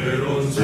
Herr uns